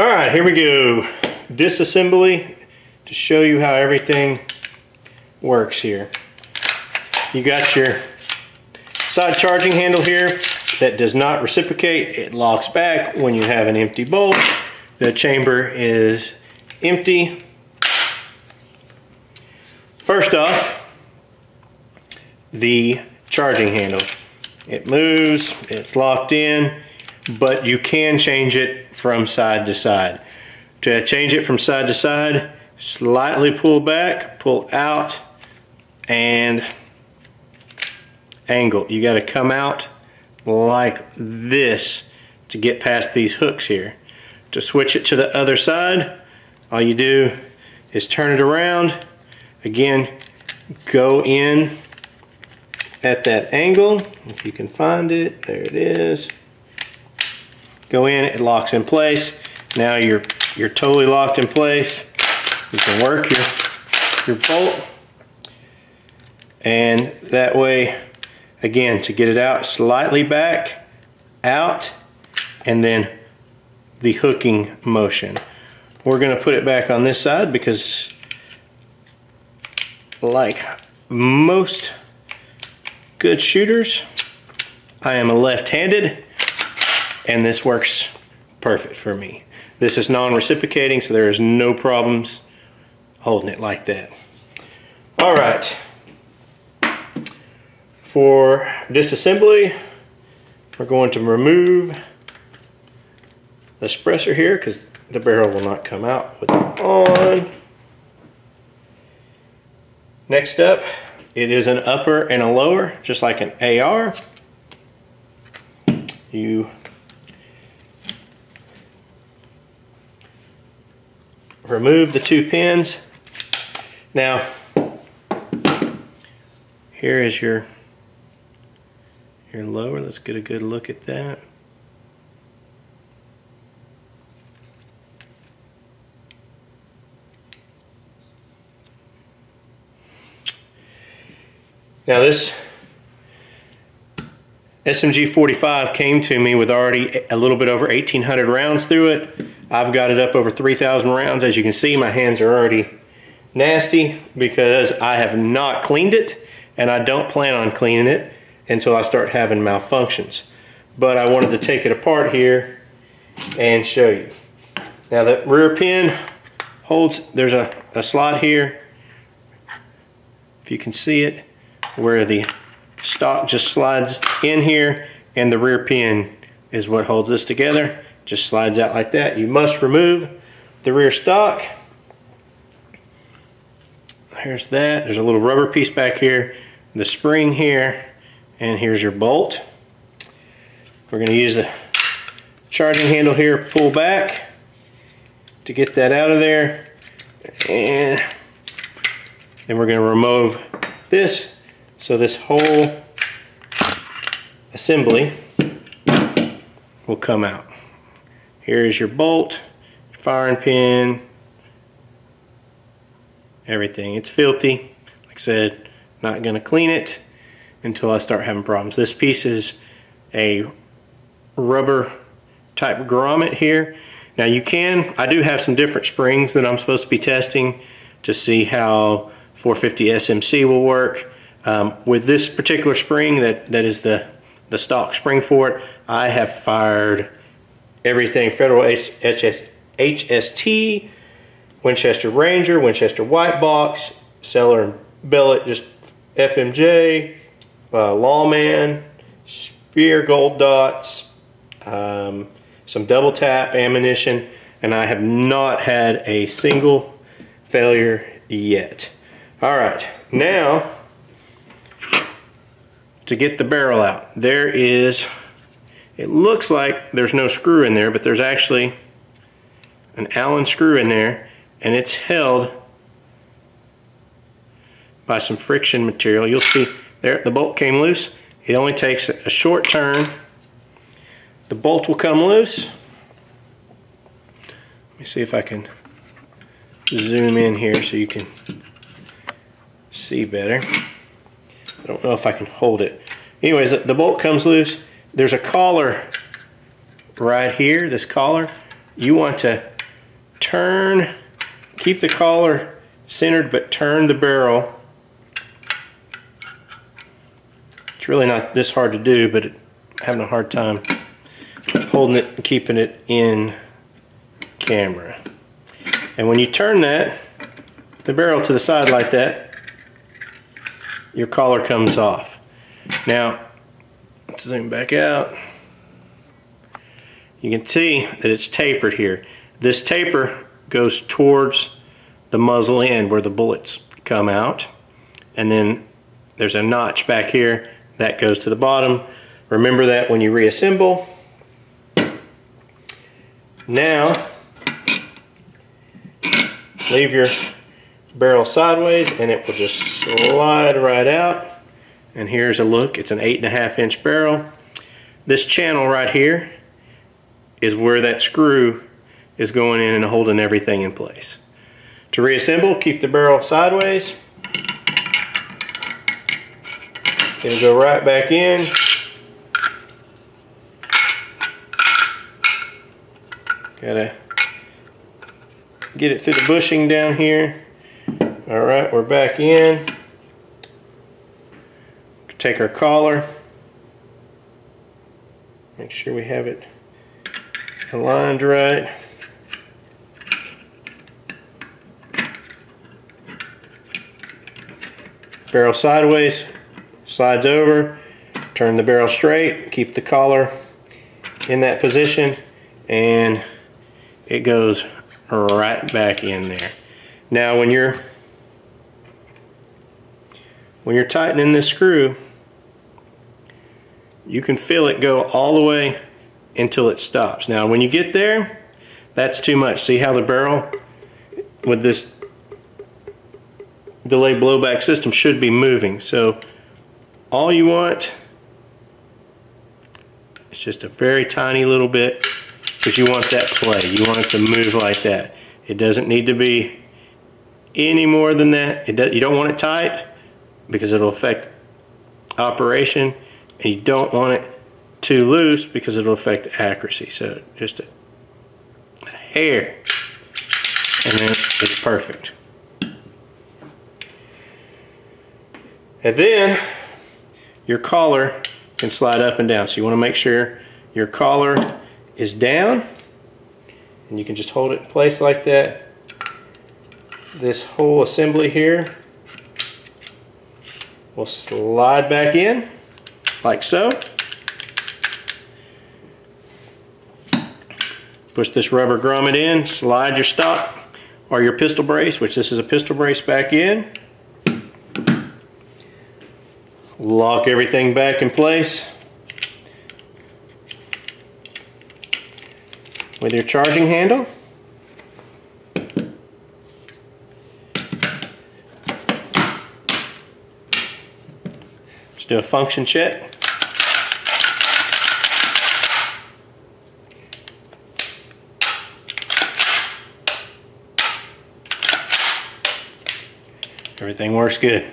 All right, here we go. Disassembly to show you how everything works here. You got your side charging handle here that does not reciprocate. It locks back when you have an empty bolt. The chamber is empty. First off, the charging handle. It moves, it's locked in, but you can change it from side to side. To change it from side to side, slightly pull back, pull out, and angle. You got to come out like this to get past these hooks here. To switch it to the other side, all you do is turn it around. Again, go in at that angle. If you can find it, there it is. Go in, it locks in place. Now you're you're totally locked in place. You can work your your bolt. And that way, again, to get it out slightly back, out, and then the hooking motion. We're going to put it back on this side because like most good shooters, I am a left-handed and this works perfect for me. This is non-reciprocating so there is no problems holding it like that. All right. For disassembly, we're going to remove the suppressor here because the barrel will not come out with it on. Next up, it is an upper and a lower, just like an AR. You remove the two pins. Now, here is your, your lower. Let's get a good look at that. Now this SMG 45 came to me with already a little bit over 1800 rounds through it. I've got it up over 3000 rounds. As you can see, my hands are already nasty because I have not cleaned it and I don't plan on cleaning it until I start having malfunctions. But I wanted to take it apart here and show you. Now the rear pin holds, there's a, a slot here. If you can see it, where the stock just slides in here and the rear pin is what holds this together. Just slides out like that. You must remove the rear stock. Here's that. There's a little rubber piece back here, the spring here, and here's your bolt. We're going to use the charging handle here, pull back to get that out of there. And then we're going to remove this so this whole assembly will come out. Here is your bolt, firing pin, everything. It's filthy. Like I said, not going to clean it until I start having problems. This piece is a rubber type grommet here. Now you can, I do have some different springs that I'm supposed to be testing to see how 450 SMC will work. Um, with this particular spring that, that is the, the stock spring for it, I have fired everything Federal H HS HST, Winchester Ranger, Winchester White Box, Sellier and Bellot, just FMJ, uh, Lawman, Speer Gold Dots, um, some double tap ammunition, and I have not had a single failure yet. All right, now to get the barrel out. There is, it looks like there's no screw in there, but there's actually an Allen screw in there, and it's held by some friction material. You'll see there, the bolt came loose. It only takes a short turn. The bolt will come loose. Let me see if I can zoom in here so you can see better. I don't know if I can hold it. Anyways, the bolt comes loose. There's a collar right here, this collar. you want to turn, keep the collar centered, but turn the barrel. It's really not this hard to do, but having a hard time holding it and keeping it in camera. And when you turn that, the barrel to the side like that, your collar comes off. Now, zoom back out. You can see that it's tapered here. This taper goes towards the muzzle end where the bullets come out. And then there's a notch back here that goes to the bottom. Remember that when you reassemble. Now, leave your barrel sideways and it will just slide right out. And here's a look, it's an eight and a half inch barrel. This channel right here is where that screw is going in and holding everything in place. To reassemble, keep the barrel sideways. It'll go right back in. Gotta get it through the bushing down here. All right, we're back in. Take our collar. Make sure we have it aligned right. Barrel sideways, slides over, turn the barrel straight, keep the collar in that position, and it goes right back in there. Now when you're when you're tightening this screw, you can feel it go all the way until it stops. Now when you get there, that's too much. See how the barrel with this delay blowback system should be moving. So all you want is just a very tiny little bit because you want that play. You want it to move like that. It doesn't need to be any more than that. You don't want it tight because it'll affect operation and you don't want it too loose because it'll affect accuracy. So just a, hair and then it's perfect. And then your collar can slide up and down. So you want to make sure your collar is down and you can just hold it in place like that. This whole assembly here will slide back in like so. Push this rubber grommet in, slide your stock or your pistol brace, which this is a pistol brace back in. Lock everything back in place. with your charging handle. Do a function check. Everything works good.